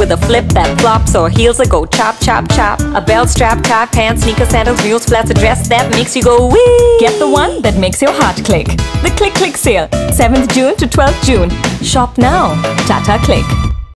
with a flip that flops or heels that go chop, chop, chop. A belt strap, tie, pants, sneakers, sandals, mules, flats, a dress that makes you go wee. Get the one that makes your heart click. The CLiQ CLiQ sale, 7th June to 12th June. Shop now. Tata CLiQ.